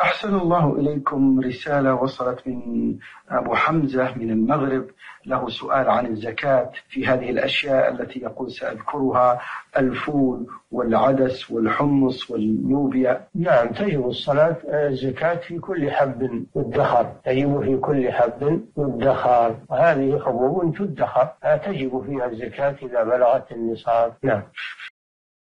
أحسن الله إليكم رسالة وصلت من أبو حمزة من المغرب. له سؤال عن الزكاة في هذه الأشياء التي يقول سأذكرها الفول والعدس والحمص والنوبيا. نعم تجب الصلاة آه، الزكاة في كل حب يدخر تجب في كل حب يدخر وهذه حبوب تدخر. تجب فيها الزكاة إذا بلغت النصاب. نعم.